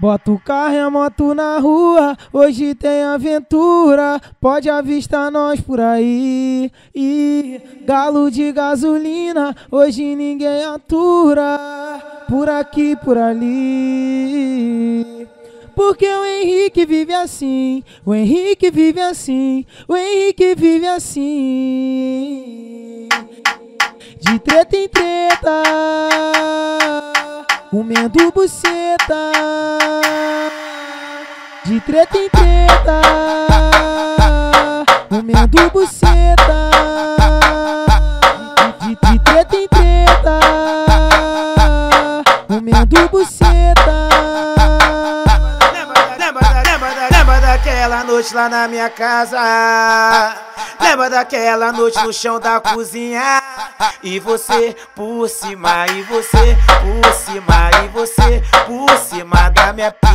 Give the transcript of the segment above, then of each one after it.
Bota o carro e a moto na rua, hoje tem aventura, pode avistar nós por aí. E galo de gasolina, hoje ninguém atura, por aqui, por ali. Porque o Henrique vive assim, o Henrique vive assim, o Henrique vive assim. De treta em treta, comendo buceta. De treta em treta, comendo buceta. De, de, de treta em treta, comendo buceta. Lembra, lembra, lembra daquela noite lá na minha casa? Lembra daquela noite no chão da cozinha? E você por cima, e você por cima, e você por cima da minha pica.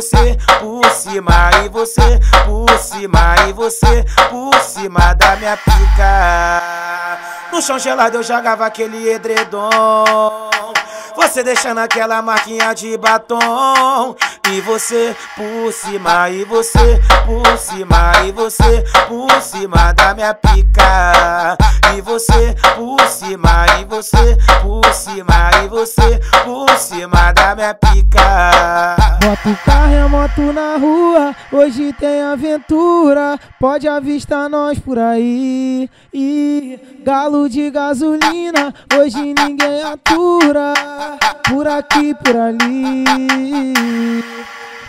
Você por cima, e você por cima, e você por cima da minha pica. No chão gelado eu jogava aquele edredom. Você deixando aquela marquinha de batom E você por cima, e você por cima E você por cima da minha pica E você por cima, e você por cima E você por cima da minha pica Bota o carro a moto na rua, hoje tem aventura, pode avistar nós por aí. E galo de gasolina, hoje ninguém atura, por aqui, por ali.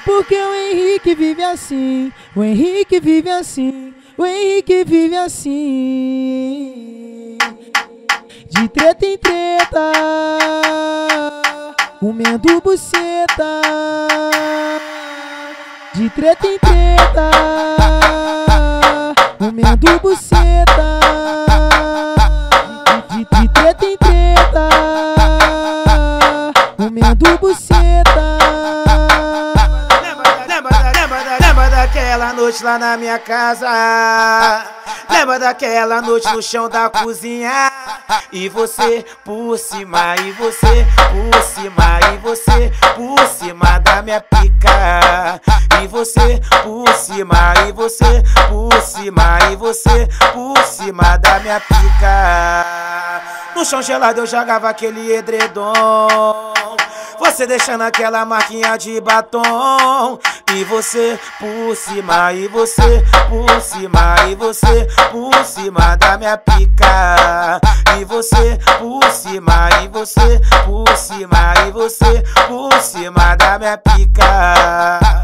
Porque o Henrique vive assim, o Henrique vive assim, o Henrique vive assim. De treta em treta comendo buceta. De treta em treta, comendo buceta. De, de, de treta em treta, comendo buceta. Daquela noite lá na minha casa? Lembra daquela noite no chão da cozinha? E você por cima, e você por cima, e você por cima da minha pica. E você por cima, e você por cima, e você por cima da minha pica. No chão gelado eu jogava aquele edredom. Você deixando aquela marquinha de batom E você por cima, e você por cima E você por cima da minha pica. E você por cima, e você por cima E você por cima da minha pica